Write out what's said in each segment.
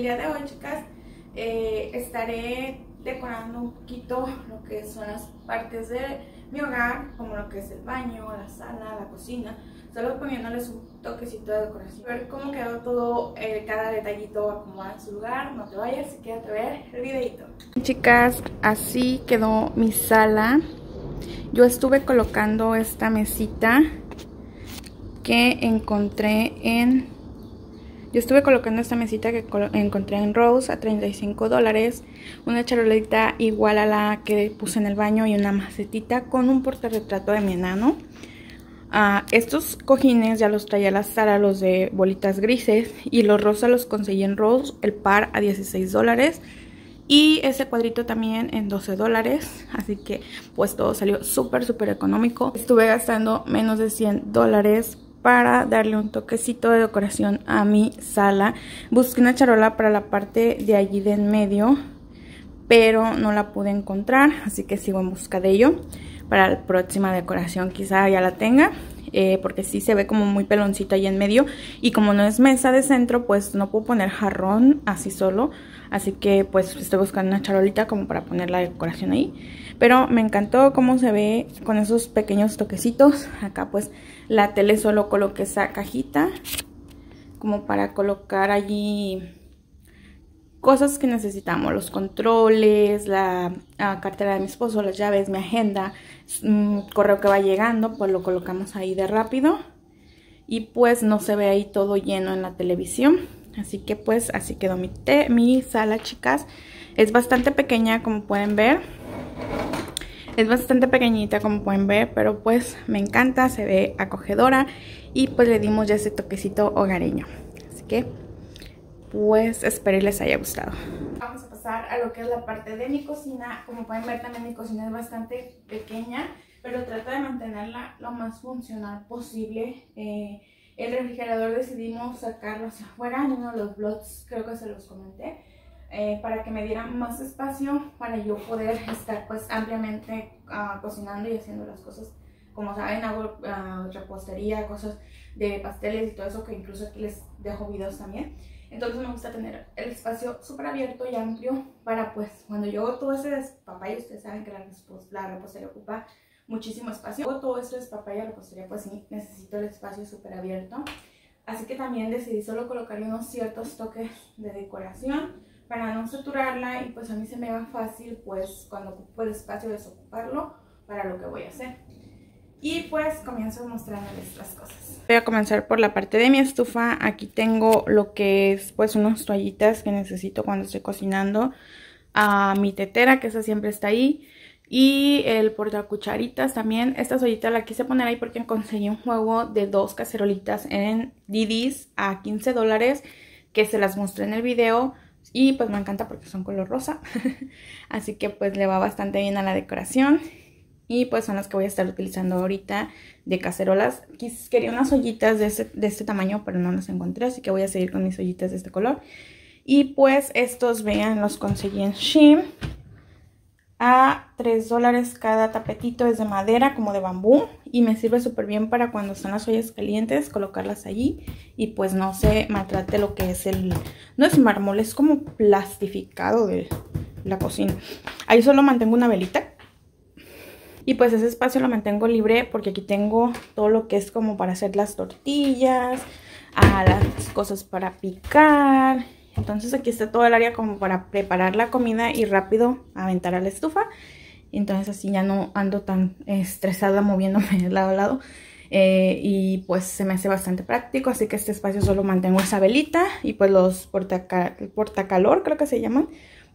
Día de hoy, chicas, eh, estaré decorando un poquito lo que son las partes de mi hogar, como lo que es el baño, la sala, la cocina, solo poniéndoles un toquecito de decoración. Ver cómo quedó todo, eh, cada detallito acomodado en su lugar, no te vayas, quédate a ver el videito. Chicas, así quedó mi sala. Yo estuve colocando esta mesita que encontré en yo estuve colocando esta mesita que encontré en Rose a 35 dólares. Una charolita igual a la que puse en el baño y una macetita con un portarretrato de mi enano. Ah, estos cojines ya los traía la Sara, los de bolitas grises. Y los rosas los conseguí en Rose, el par a 16 dólares. Y ese cuadrito también en 12 dólares. Así que pues todo salió súper, súper económico. Estuve gastando menos de 100 dólares para darle un toquecito de decoración a mi sala. Busqué una charola para la parte de allí de en medio, pero no la pude encontrar, así que sigo en busca de ello. Para la próxima decoración quizá ya la tenga, eh, porque sí se ve como muy peloncito ahí en medio. Y como no es mesa de centro, pues no puedo poner jarrón así solo. Así que pues estoy buscando una charolita como para poner la decoración ahí. Pero me encantó cómo se ve con esos pequeños toquecitos. Acá pues la tele solo coloqué esa cajita como para colocar allí cosas que necesitamos, los controles, la, cartera de mi esposo, las llaves, mi agenda, un correo que va llegando, pues lo colocamos ahí de rápido y pues no se ve ahí todo lleno en la televisión. Así que pues así quedó mi, mi sala, chicas. Es bastante pequeña como pueden ver. Es bastante pequeñita como pueden ver, pero pues me encanta, se ve acogedora y pues le dimos ya ese toquecito hogareño. Así que pues espero les haya gustado. Vamos a pasar a lo que es la parte de mi cocina. Como pueden ver también mi cocina es bastante pequeña, pero trato de mantenerla lo más funcional posible. Eh, el refrigerador decidimos sacarlo hacia afuera en uno de los vlogs, creo que se los comenté. Eh, para que me diera más espacio para yo poder estar pues ampliamente ah, cocinando y haciendo las cosas. Como saben, hago uh, repostería, cosas de pasteles y todo eso que incluso aquí les dejo videos también. Entonces me gusta tener el espacio súper abierto y amplio para pues cuando yo hago todo ese despapaya, ustedes saben que la, la repostería ocupa muchísimo espacio. Todo esto despapaya, la repostería pues sí necesito el espacio súper abierto. Así que también decidí solo colocarle unos ciertos toques de decoración para no saturarla y pues a mí se me va fácil pues cuando ocupo el espacio desocuparlo para lo que voy a hacer. Y pues comienzo mostrándoles las cosas. Voy a comenzar por la parte de mi estufa. Aquí tengo lo que es pues unas toallitas que necesito cuando estoy cocinando. A mi tetera que esa siempre está ahí. Y el cucharitas también. Esta toallita la quise poner ahí porque conseguí un juego de dos cacerolitas en Didis a 15 dólares. Que se las mostré en el video. Y pues me encanta porque son color rosa. Así que pues le va bastante bien a la decoración. Y pues son las que voy a estar utilizando ahorita de cacerolas. Quería unas ollitas de, este tamaño, pero no las encontré. Así que voy a seguir con mis ollitas de este color. Y pues estos, vean, los conseguí en Shein a 3 dólares cada tapetito. Es de madera, como de bambú. Y me sirve súper bien para cuando están las ollas calientes, colocarlas allí. Y pues no se maltrate lo que es el... No es mármol, es como plastificado de la cocina. Ahí solo mantengo una velita. Y pues ese espacio lo mantengo libre porque aquí tengo todo lo que es como para hacer las tortillas, a las cosas para picar entonces aquí está todo el área como para preparar la comida y rápido aventar a la estufa. Entonces así ya no ando tan estresada moviéndome de lado a lado. Eh, y pues se me hace bastante práctico, así que este espacio solo mantengo esa velita y pues los portacalor creo que se llaman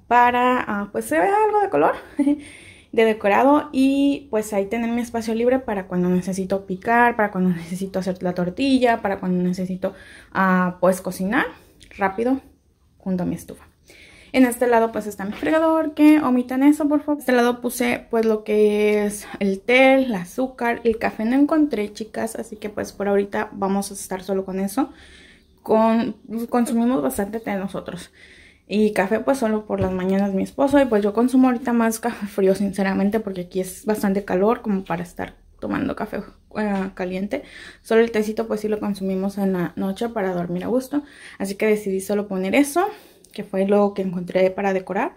para ah, pues se vea algo de color de decorado y pues ahí tener mi espacio libre para cuando necesito picar, para cuando necesito hacer la tortilla, para cuando necesito uh, pues cocinar rápido junto a mi estufa. En este lado pues está mi fregador, que omitan eso por favor. En este lado puse pues lo que es el té, el azúcar, el café no encontré chicas, así que pues por ahorita vamos a estar solo con eso. Con, consumimos bastante té nosotros. Y café pues solo por las mañanas mi esposo y pues yo consumo ahorita más café frío sinceramente porque aquí es bastante calor como para estar tomando café eh, caliente. Solo el tecito pues sí lo consumimos en la noche para dormir a gusto. Así que decidí solo poner eso. que fue lo que encontré para decorar.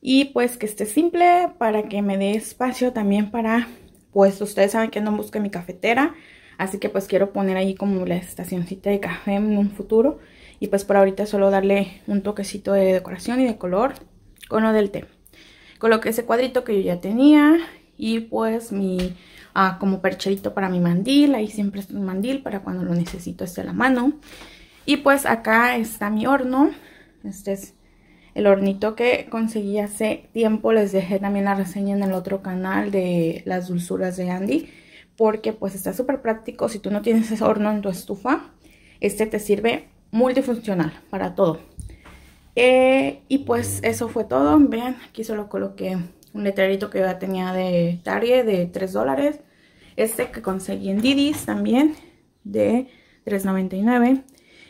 Y pues que esté simple para que me dé espacio también para, pues ustedes saben que no busque mi cafetera. Así que pues quiero poner ahí como la estacioncita de café en un futuro. Y pues por ahorita solo darle un toquecito de decoración y de color con lo del té. Coloqué ese cuadrito que yo ya tenía y pues mi como percherito para mi mandil. Ahí siempre está un mandil para cuando lo necesito esté a la mano. Y pues acá está mi horno. Este es el hornito que conseguí hace tiempo. Les dejé también la reseña en el otro canal de las dulzuras de Andy. Porque pues está súper práctico. Si tú no tienes ese horno en tu estufa, este te sirve multifuncional para todo. Eh, y pues eso fue todo. Vean, aquí solo coloqué un letrerito que ya tenía de Target de 3 dólares. Este que conseguí en Didis también de 3.99.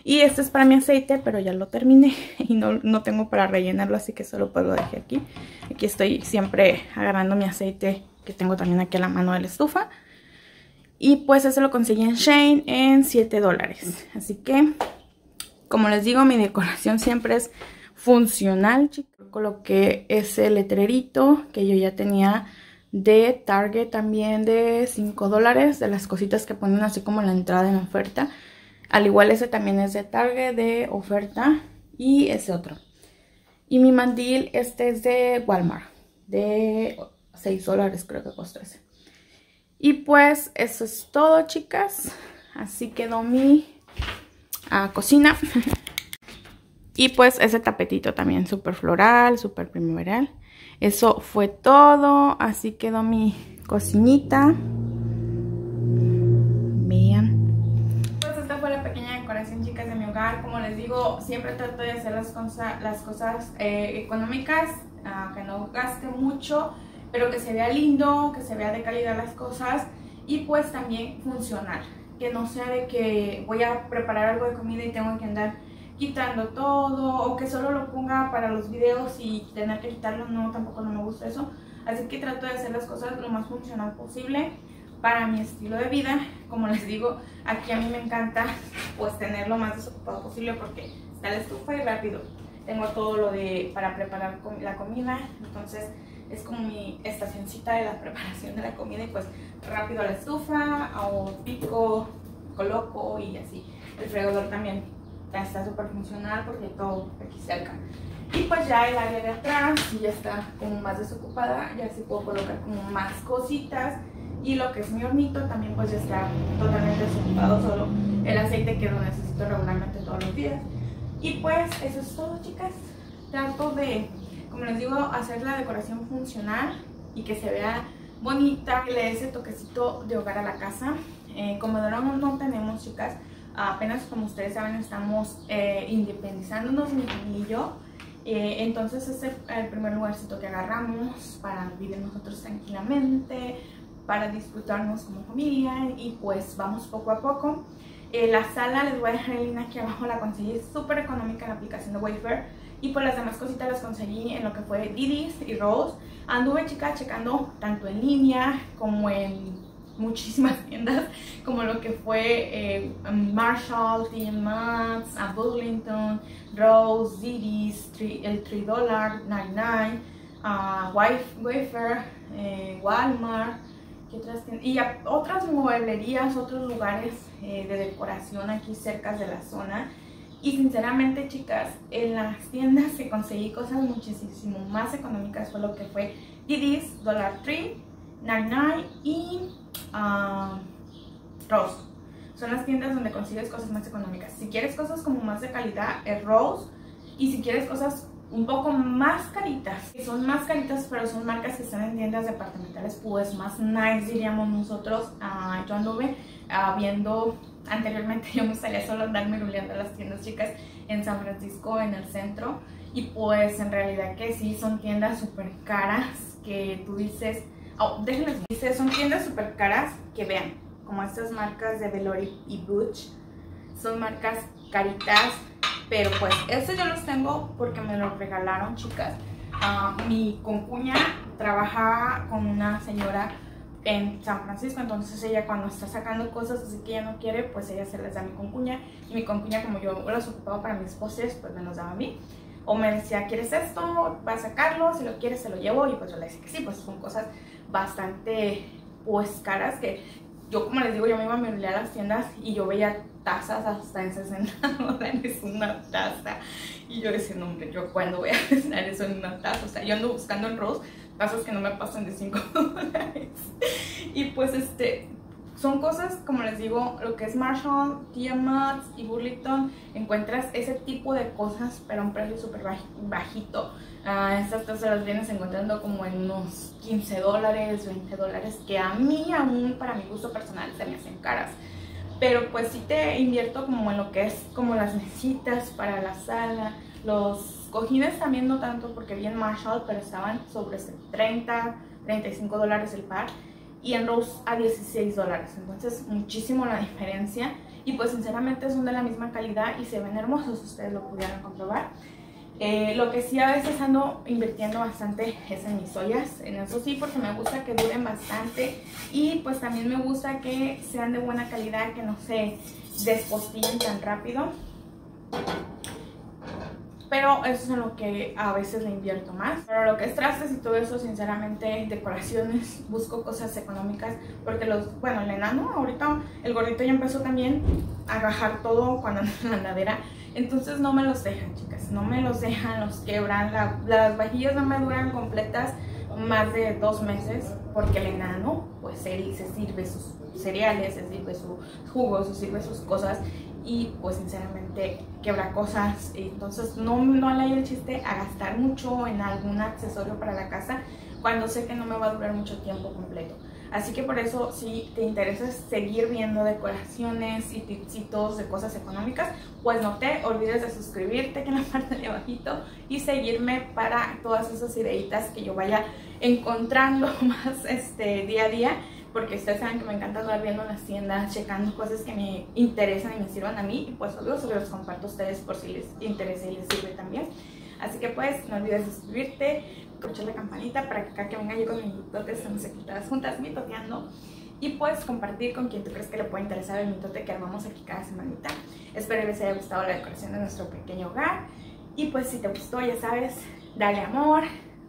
Y este es para mi aceite, pero ya lo terminé y no, no tengo para rellenarlo, así que solo pues lo dejé aquí. Aquí estoy siempre agarrando mi aceite que tengo también aquí a la mano de la estufa. Y pues eso lo conseguí en Shane en 7 dólares. Así que, como les digo, mi decoración siempre es funcional, chicos. Coloqué ese letrerito que yo ya tenía de Target también de 5 dólares. De las cositas que ponen así como la entrada en oferta. Al igual ese también es de Target de oferta y ese otro. Y mi mandil, este es de Walmart, de 6 dólares creo que costó ese. Y pues eso es todo, chicas. Así quedó mi uh, cocina. y pues ese tapetito también súper floral, súper primaveral. Eso fue todo. Así quedó mi cocinita. como les digo, siempre trato de hacer las, cosas, las cosas eh, económicas, uh, que no gaste mucho, pero que se vea lindo, que se vea de calidad las cosas y pues también funcional. Que no sea de que voy a preparar algo de comida y tengo que andar quitando todo o que solo lo ponga para los videos y tener que quitarlo, no, tampoco no me gusta eso. Así que trato de hacer las cosas lo más funcional posible para mi estilo de vida. Como les digo, aquí a mí me encanta pues tener lo más desocupado posible porque está la estufa y rápido. Tengo todo lo de para preparar la comida, entonces es como mi estacioncita de la preparación de la comida y pues rápido a la estufa o pico, coloco y así. El fregador también está súper funcional porque todo aquí cerca. Y pues ya el área de atrás ya está como más desocupada, ya se puedo colocar como más cositas. Y lo que es mi hornito también pues ya está totalmente desocupado solo el aceite que lo necesito regularmente todos los días. Y pues eso es todo chicas. Trato de como les digo hacer la decoración funcional y que se vea bonita que le dé ese toquecito de hogar a la casa. Eh, de no, no tenemos chicas apenas como ustedes saben estamos eh, independizándonos mi y yo eh, entonces ese es el primer lugarcito que agarramos para vivir nosotros tranquilamente para disfrutarnos como familia y pues vamos poco a poco. Eh, la sala les voy a dejar el link aquí abajo, la conseguí súper económica en la aplicación de Wayfair y pues las demás cositas las conseguí en lo que fue Didis y Rose. Anduve chicas checando tanto en línea como en muchísimas tiendas como lo que fue eh, Marshall, Maxx, a Burlington, Rose, Didis, el 3 $99, uh, Wayfair, eh, Walmart, y otras mueblerías, otros lugares eh, de decoración aquí cerca de la zona. Y sinceramente, chicas, en las tiendas que conseguí cosas muchísimo más económicas fue lo que fue Didis, Dollar Tree, 99 y uh, Rose. Son las tiendas donde consigues cosas más económicas. Si quieres cosas como más de calidad, es Rose. Y si quieres cosas un poco más caritas. Son más caritas, pero son marcas que están en tiendas departamentales, pues más nice diríamos nosotros. Uh, yo anduve uh, viendo, anteriormente yo me salía solo andarme ruleando las tiendas chicas en San Francisco, en el centro. Y pues en realidad que sí, son tiendas súper caras que tú dices, oh, déjenme decir, son tiendas súper caras que vean, como estas marcas de Velory y Butch. Son marcas caritas, pero pues estos yo los tengo porque me los regalaron, chicas. Ah, mi concuña trabajaba con una señora en San Francisco, entonces ella cuando está sacando cosas así que ella no quiere, pues ella se las da a mi concuña. Y mi concuña, como yo las ocupaba para mis esposas, pues me los daba a mí. O me decía, ¿quieres esto? Va a sacarlo, si lo quieres se lo llevo y pues yo le decía que sí, pues son cosas bastante pues caras que yo como les digo, yo me iba a mirar a las tiendas y yo veía tazas hasta en 60 dólares una taza. Y yo decía, no hombre, yo cuando voy a gastar eso en una taza, o sea, yo ando buscando en Rose tazas que no me pasan de 5 dólares. Y pues este son cosas, como les digo, lo que es Marshall, Tiamat y Burlington, encuentras ese tipo de cosas, pero a un precio súper bajito. Uh, estas tazas las vienes encontrando como en unos 15 dólares, 20 dólares, que a mí aún, para mi gusto personal, se me hacen caras. Pero pues sí te invierto como en lo que es como las mesitas para la sala, los cojines también no tanto porque vi en Marshall, pero estaban sobre 30, 35 dólares el par y en Rose a 16 dólares. Entonces, muchísimo la diferencia. Y pues sinceramente son de la misma calidad y se ven hermosos, ustedes lo pudieran comprobar. Eh, lo que sí a veces ando invirtiendo bastante es en mis ollas, en eso sí, porque me gusta que duren bastante y pues también me gusta que sean de buena calidad, que no se despostillen tan rápido pero eso es en lo que a veces le invierto más. Pero lo que es trastes y todo eso, sinceramente, decoraciones, busco cosas económicas, porque los, bueno, el enano, ahorita el gordito ya empezó también a bajar todo cuando anda en la andadera, entonces no me los dejan, chicas, no me los dejan, los quebran, las vajillas no me duran completas más de dos meses, porque el enano, pues él se sirve sus cereales, se sirve su jugo, se sirve sus cosas y pues sinceramente quebra cosas. Entonces no, no le hay el chiste a gastar mucho en algún accesorio para la casa cuando sé que no me va a durar mucho tiempo completo. Así que por eso si te interesa seguir viendo decoraciones y tipsitos de cosas económicas pues no te olvides de suscribirte aquí en la parte de abajito y seguirme para todas esas ideitas que yo vaya encontrando más este día a día porque ustedes saben que me encanta andar viendo las tiendas, checando cosas que me interesan y me sirvan a mí y pues obvio se los comparto a ustedes por si les interesa y les sirve también. Así que pues no olvides suscribirte, escuchar la campanita para que cada que venga yo con mi mitote estemos aquí todas juntas mitoteando y pues compartir con quien tú crees que le puede interesar el mitote que armamos aquí cada semanita. Espero que les haya gustado la decoración de nuestro pequeño hogar y pues si te gustó ya sabes, dale amor,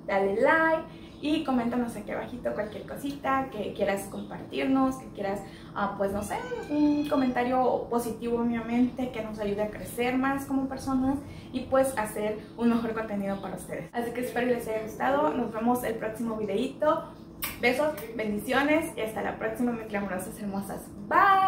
dale like y coméntanos aquí abajito cualquier cosita que quieras compartirnos, que quieras, ah, pues no sé, un comentario positivo obviamente que nos ayude a crecer más como personas y pues hacer un mejor contenido para ustedes. Así que espero les haya gustado, nos vemos el próximo videito. Besos, bendiciones y hasta la próxima, mis amorosas hermosas. Bye.